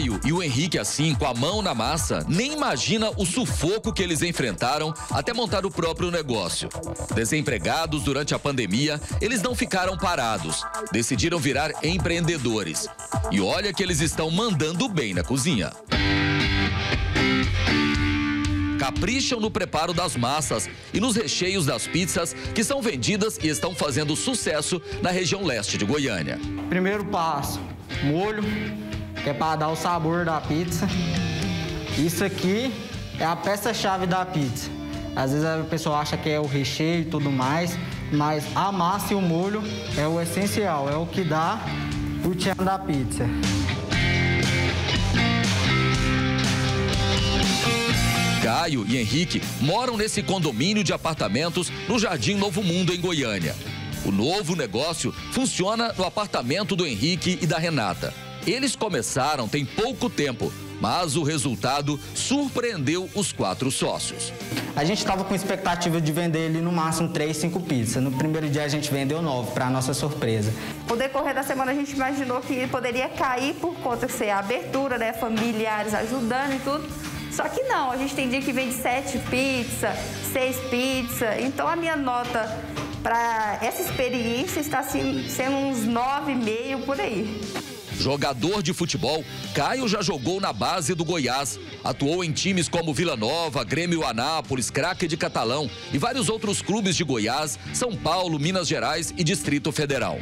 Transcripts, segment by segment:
Caio e o Henrique assim, com a mão na massa, nem imagina o sufoco que eles enfrentaram até montar o próprio negócio. Desempregados durante a pandemia, eles não ficaram parados. Decidiram virar empreendedores. E olha que eles estão mandando bem na cozinha capricham no preparo das massas e nos recheios das pizzas que são vendidas e estão fazendo sucesso na região leste de Goiânia. Primeiro passo, molho, que é para dar o sabor da pizza. Isso aqui é a peça-chave da pizza. Às vezes a pessoa acha que é o recheio e tudo mais, mas a massa e o molho é o essencial, é o que dá o tchan da pizza. Caio e Henrique moram nesse condomínio de apartamentos no Jardim Novo Mundo, em Goiânia. O novo negócio funciona no apartamento do Henrique e da Renata. Eles começaram tem pouco tempo, mas o resultado surpreendeu os quatro sócios. A gente estava com expectativa de vender ele no máximo 3, 5 pizzas. No primeiro dia a gente vendeu 9, para nossa surpresa. O decorrer da semana a gente imaginou que poderia cair por conta de ser a abertura, né, familiares ajudando e tudo. Só que não, a gente tem dia que vende sete pizza, seis pizza. Então a minha nota para essa experiência está sendo uns nove e meio por aí. Jogador de futebol, Caio já jogou na base do Goiás. Atuou em times como Vila Nova, Grêmio Anápolis, Craque de Catalão e vários outros clubes de Goiás, São Paulo, Minas Gerais e Distrito Federal.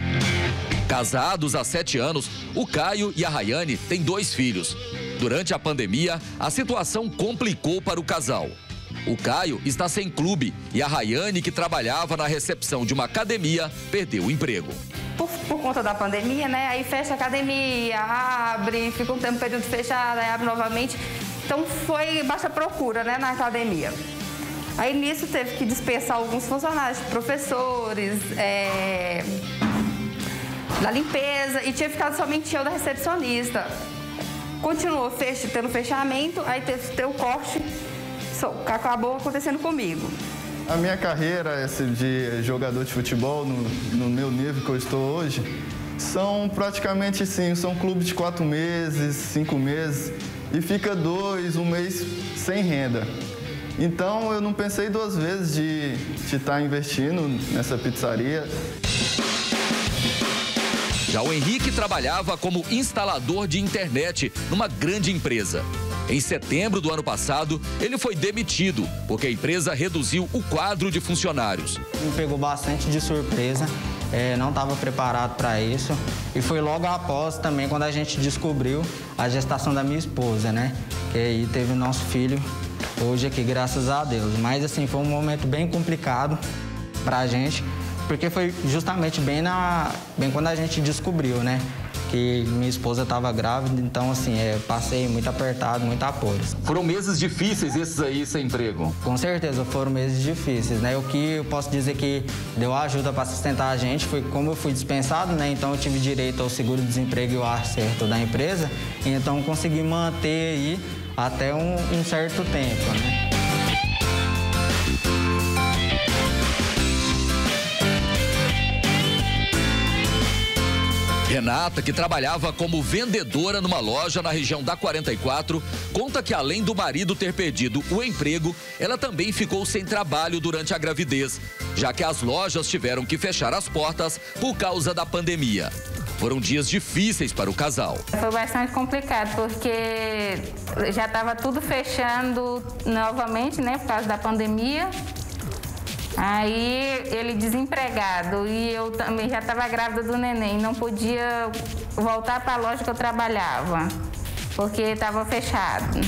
Casados há sete anos, o Caio e a Rayane têm dois filhos. Durante a pandemia, a situação complicou para o casal. O Caio está sem clube e a Rayane, que trabalhava na recepção de uma academia, perdeu o emprego. Por, por, conta da pandemia, né? Aí fecha a academia, abre, fica um tempo período fechado, aí abre novamente. Então foi baixa procura, né, na academia. Aí nisso teve que dispensar alguns funcionários, professores, é, da limpeza, e tinha ficado somente eu da recepcionista. Continuou fech tendo fechamento, aí teve ter o corte, acabou acontecendo comigo. A minha carreira esse de jogador de futebol, no, no meu nível que eu estou hoje, são praticamente sim, são clubes de quatro meses, cinco meses, e fica dois, um mês sem renda. Então eu não pensei duas vezes de, estar tá investindo nessa pizzaria. Já o Henrique trabalhava como instalador de internet numa grande empresa. Em setembro do ano passado, ele foi demitido porque a empresa reduziu o quadro de funcionários. Me pegou bastante de surpresa, é, não estava preparado para isso. E foi logo após também quando a gente descobriu a gestação da minha esposa, né? Que aí teve o nosso filho hoje aqui, graças a Deus. Mas assim, foi um momento bem complicado para a gente, porque foi justamente bem, na, bem quando a gente descobriu, né? Que minha esposa estava grávida, então assim, é, passei muito apertado, muito apoio. Foram meses difíceis esses aí sem emprego? Com certeza, foram meses difíceis, né? O que eu posso dizer que deu ajuda para sustentar a gente foi como eu fui dispensado, né? Então eu tive direito ao seguro-desemprego e o acerto da empresa, então consegui manter aí até um, um certo tempo, né? Renata, que trabalhava como vendedora numa loja na região da 44, conta que além do marido ter perdido o emprego, ela também ficou sem trabalho durante a gravidez, já que as lojas tiveram que fechar as portas por causa da pandemia. Foram dias difíceis para o casal. Foi bastante complicado, porque já estava tudo fechando novamente, né, por causa da pandemia. Aí ele desempregado e eu também já estava grávida do neném, não podia voltar para a loja que eu trabalhava, porque estava fechado.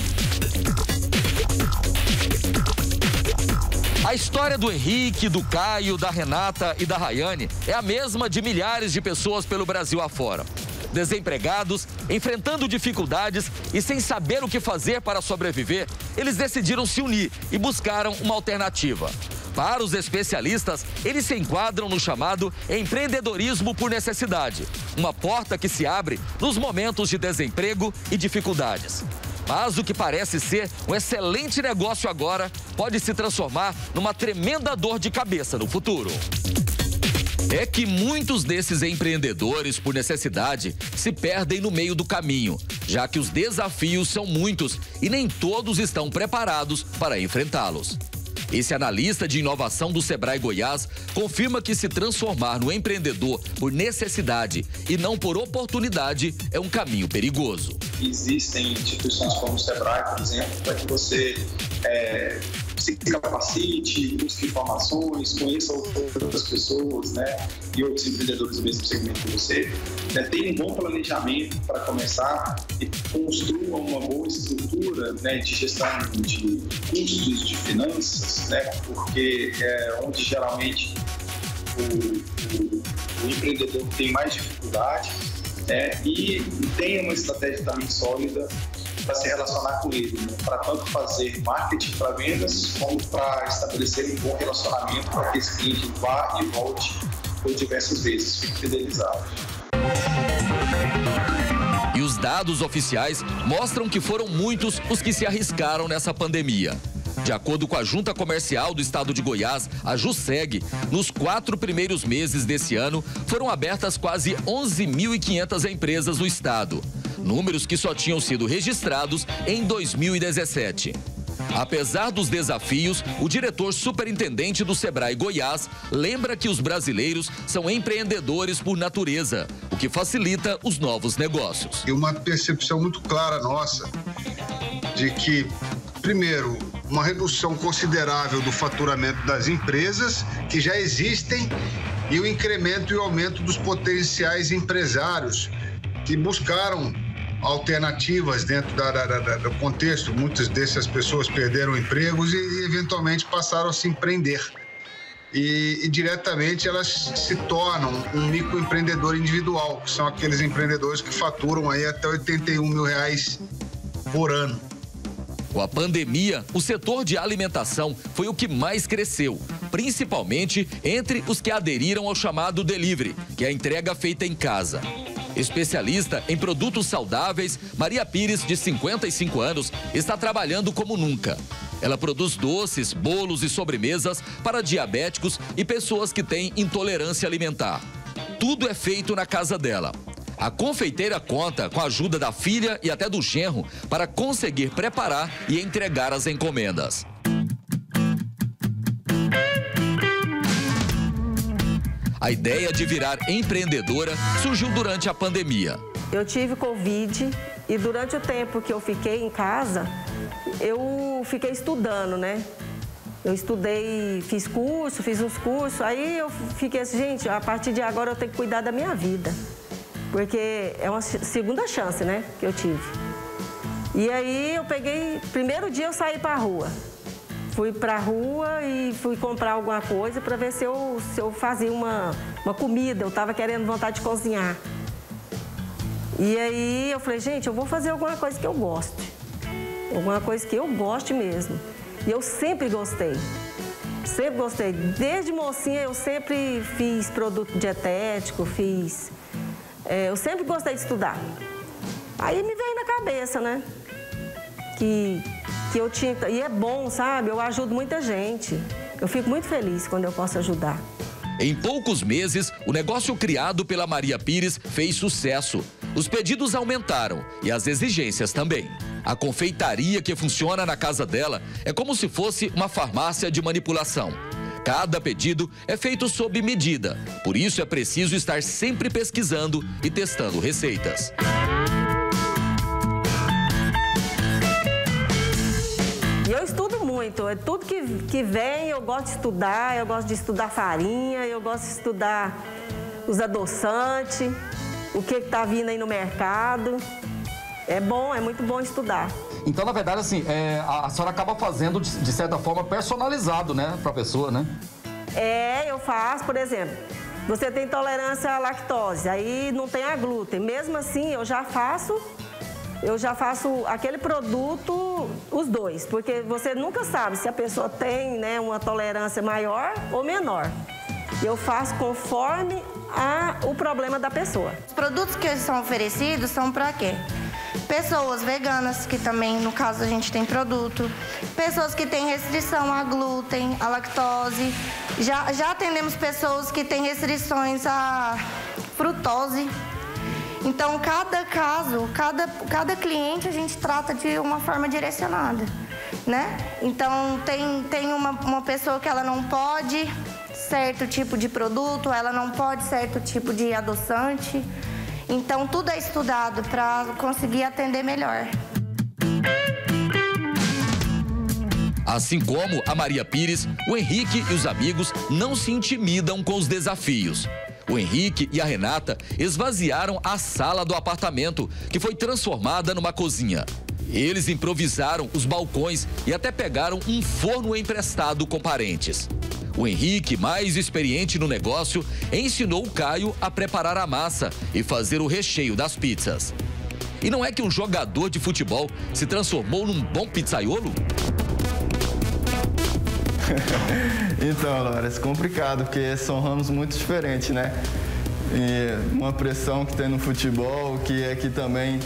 A história do Henrique, do Caio, da Renata e da Rayane é a mesma de milhares de pessoas pelo Brasil afora. Desempregados, enfrentando dificuldades e sem saber o que fazer para sobreviver, eles decidiram se unir e buscaram uma alternativa. Para os especialistas, eles se enquadram no chamado empreendedorismo por necessidade, uma porta que se abre nos momentos de desemprego e dificuldades. Mas o que parece ser um excelente negócio agora pode se transformar numa tremenda dor de cabeça no futuro. é que muitos desses empreendedores, por necessidade, se perdem no meio do caminho, já que os desafios são muitos e nem todos estão preparados para enfrentá-los. Esse analista de inovação do Sebrae Goiás confirma que se transformar no empreendedor por necessidade e não por oportunidade é um caminho perigoso. Existem instituições como o Sebrae, por exemplo, para que você é, se capacite, busque informações, conheça outras pessoas, né? E outros empreendedores do mesmo segmento que você. Né, tenha um bom planejamento para começar e construa uma boa estrutura né, de gestão de custos de finanças, né? Porque é onde geralmente o, o, o empreendedor tem mais dificuldade né? e tenha uma estratégia também sólida para se relacionar com ele, né? para tanto fazer marketing para vendas, como para estabelecer um bom relacionamento para que esse cliente vá e volte por diversas vezes, fique fidelizado. E os dados oficiais mostram que foram muitos os que se arriscaram nessa pandemia. De acordo com a Junta Comercial do Estado de Goiás, a JUSEG, nos quatro primeiros meses desse ano, foram abertas quase 11.500 empresas no estado. Números que só tinham sido registrados em 2017. Apesar dos desafios, o diretor superintendente do Sebrae Goiás lembra que os brasileiros são empreendedores por natureza, o que facilita os novos negócios. E uma percepção muito clara nossa de que, primeiro, uma redução considerável do faturamento das empresas que já existem e o incremento e o aumento dos potenciais empresários que buscaram alternativas dentro da, da, da, do contexto. Muitas dessas pessoas perderam empregos e, eventualmente passaram a se empreender. E, e, diretamente elas se tornam um microempreendedor individual, que são aqueles empreendedores que faturam aí até 81 mil reais por ano. Com a pandemia, o setor de alimentação foi o que mais cresceu, principalmente entre os que aderiram ao chamado delivery, que é a entrega feita em casa. Especialista em produtos saudáveis, Maria Pires, de 55 anos, está trabalhando como nunca. Ela produz doces, bolos e sobremesas para diabéticos e pessoas que têm intolerância alimentar. Tudo é feito na casa dela. A confeiteira conta com a ajuda da filha e até do genro para conseguir preparar e entregar as encomendas. A ideia de virar empreendedora surgiu durante a pandemia. Eu tive Covid e durante o tempo que eu fiquei em casa, eu fiquei estudando, né? Eu estudei, fiz curso, fiz uns cursos, aí eu fiquei assim, gente, a partir de agora eu tenho que cuidar da minha vida porque é uma segunda chance, né, que eu tive. E aí eu peguei, primeiro dia eu saí para a rua. Fui para a rua e fui comprar alguma coisa para ver se eu, se eu fazia uma, uma comida. Eu estava querendo vontade de cozinhar. E aí eu falei, gente, eu vou fazer alguma coisa que eu goste. Alguma coisa que eu goste mesmo. E eu sempre gostei. Sempre gostei. Desde mocinha eu sempre fiz produto dietético, fiz é, eu sempre gostei de estudar. Aí me veio na cabeça, né? Que, que eu tinha. E é bom, sabe? Eu ajudo muita gente. Eu fico muito feliz quando eu posso ajudar. Em poucos meses, o negócio criado pela Maria Pires fez sucesso. Os pedidos aumentaram e as exigências também. A confeitaria que funciona na casa dela é como se fosse uma farmácia de manipulação. Cada pedido é feito sob medida, por isso é preciso estar sempre pesquisando e testando receitas. É tudo que, que vem eu gosto de estudar, eu gosto de estudar farinha, eu gosto de estudar os adoçantes, o que está vindo aí no mercado. É bom, é muito bom estudar. Então, na verdade, assim, é, a, a senhora acaba fazendo, de, de certa forma, personalizado, né, para a pessoa, né? É, eu faço, por exemplo, você tem intolerância à lactose, aí não tem a glúten. Mesmo assim, eu já faço, eu já faço aquele produto, os dois, porque você nunca sabe se a pessoa tem né, uma tolerância maior ou menor. Eu faço conforme a, o problema da pessoa. Os produtos que são oferecidos são para quê? pessoas veganas, que também, no caso, a gente tem produto, pessoas que têm restrição a glúten, a lactose. Já, já atendemos pessoas que têm restrições a frutose. Então, cada caso, cada, cada cliente a gente trata de uma forma direcionada, né? Então, tem, tem uma, uma pessoa que ela não pode certo tipo de produto, ela não pode certo tipo de adoçante. Então, tudo é estudado para conseguir atender melhor. Assim como a Maria Pires, o Henrique e os amigos não se intimidam com os desafios. O Henrique e a Renata esvaziaram a sala do apartamento, que foi transformada numa cozinha. Eles improvisaram os balcões e até pegaram um forno emprestado com parentes. O Henrique, mais experiente no negócio, ensinou o Caio a preparar a massa e fazer o recheio das pizzas. E não é que um jogador de futebol se transformou num bom pizzaiolo? então, Laura, é complicado, porque são ramos muito diferentes, né? E uma pressão que tem no futebol, que aqui também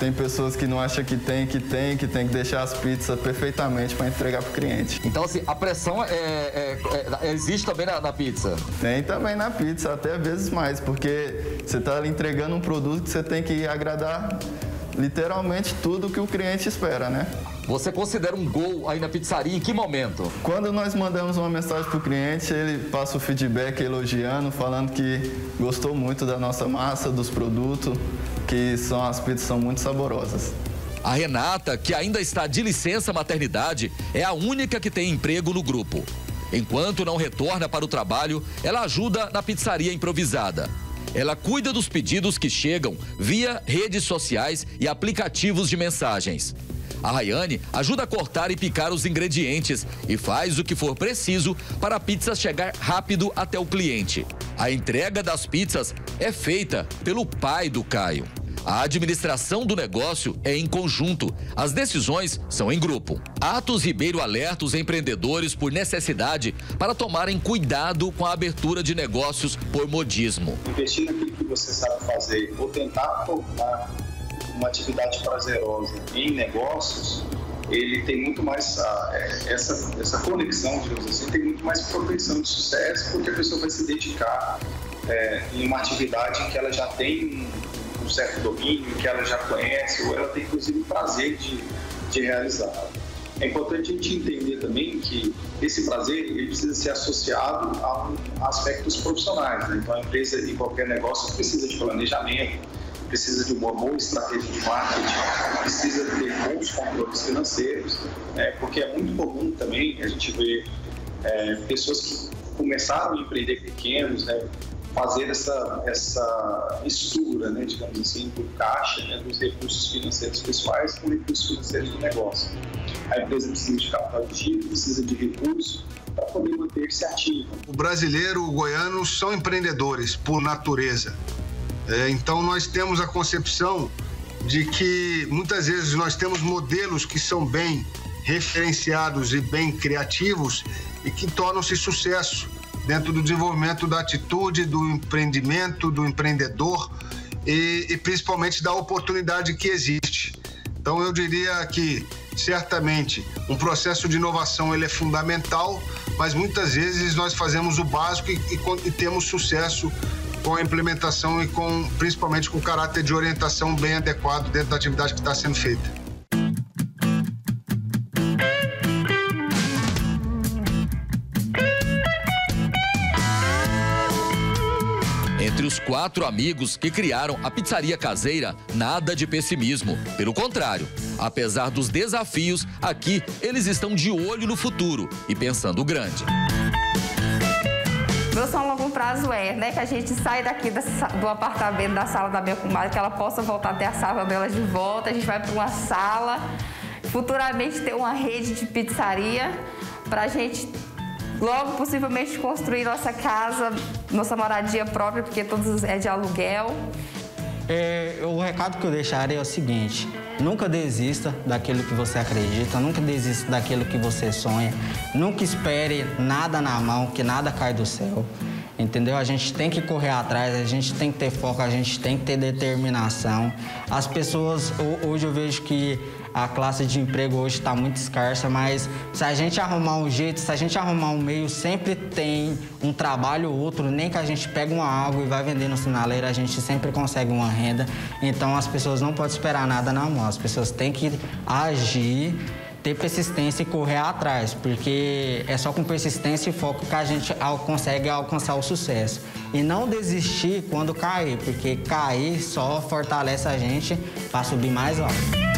tem pessoas que não acham que tem, que tem, que tem que deixar as pizzas perfeitamente para entregar para o cliente. Então, assim, a pressão é, é, é, existe também na, na, pizza? Tem também na pizza, até vezes mais, porque você está entregando um produto que você tem que agradar literalmente tudo que o cliente espera, né? Você considera um gol aí na pizzaria em que momento? Quando nós mandamos uma mensagem para o cliente, ele passa o feedback elogiando, falando que gostou muito da nossa massa, dos produtos, que são as pizzas são muito saborosas. A Renata, que ainda está de licença maternidade, é a única que tem emprego no grupo. Enquanto não retorna para o trabalho, ela ajuda na pizzaria improvisada. Ela cuida dos pedidos que chegam via redes sociais e aplicativos de mensagens. A Rayane ajuda a cortar e picar os ingredientes e faz o que for preciso para a pizza chegar rápido até o cliente. A entrega das pizzas é feita pelo pai do Caio. A administração do negócio é em conjunto. As decisões são em grupo. Atos Ribeiro alerta os empreendedores por necessidade para tomarem cuidado com a abertura de negócios por modismo. Investir naquilo que você sabe fazer ou tentar tornar uma atividade prazerosa em negócios, ele tem muito mais a, é, essa, essa conexão, digamos assim, tem muito mais propensão de sucesso, porque a pessoa vai se dedicar é, em uma atividade que ela já tem um, certo domínio, que ela já conhece, ou ela tem inclusive prazer de, de realizar. É importante a gente entender também que esse prazer ele precisa ser associado a, aspectos profissionais. Né? Então, a empresa em qualquer negócio precisa de planejamento, precisa de uma boa estratégia de marketing, precisa ter bons controles financeiros, né? porque é muito comum também a gente ver é, pessoas que começaram a empreender pequenos, né? Fazer essa, essa mistura, né, digamos assim, do caixa, né, dos recursos financeiros pessoais com recursos financeiros do negócio. A empresa precisa de capital de giro, precisa de recursos para poder manter-se ativa. O brasileiro, o goiano, são empreendedores por natureza. É, então, nós temos a concepção de que muitas vezes nós temos modelos que são bem referenciados e bem criativos e que tornam-se sucesso dentro do desenvolvimento da atitude, do empreendimento, do empreendedor e, e principalmente da oportunidade que existe. Então eu diria que certamente um processo de inovação ele é fundamental, mas muitas vezes nós fazemos o básico e, e, e temos sucesso com a implementação e com principalmente com o caráter de orientação bem adequado dentro da atividade que está sendo feita. Quatro amigos que criaram a pizzaria caseira, nada de pessimismo. Pelo contrário, apesar dos desafios, aqui eles estão de olho no futuro e pensando grande. Meu a longo prazo é né, que a gente saia daqui do apartamento, da sala da minha comadre, que ela possa voltar até a sala dela de volta. A gente vai para uma sala, futuramente ter uma rede de pizzaria para a gente logo possivelmente construir nossa casa, nossa moradia própria, porque todos é de aluguel. É, o recado que eu deixaria é o seguinte: nunca desista daquilo que você acredita, nunca desista daquilo que você sonha, nunca espere nada na mão, que nada cai do céu. entendeu? A gente tem que correr atrás, a gente tem que ter foco, a gente tem que ter determinação. As pessoas, hoje eu vejo que a classe de emprego hoje está muito escassa, mas se a gente arrumar um jeito, se a gente arrumar um meio, sempre tem um trabalho ou outro, nem que a gente pegue uma água e vai vender no sinaleiro, a gente sempre consegue uma renda. Então as pessoas não podem esperar nada na mão, as pessoas têm que agir ter persistência e correr atrás, porque é só com persistência e foco que a gente consegue alcançar o sucesso. E não desistir quando cair, porque cair só fortalece a gente para subir mais alto.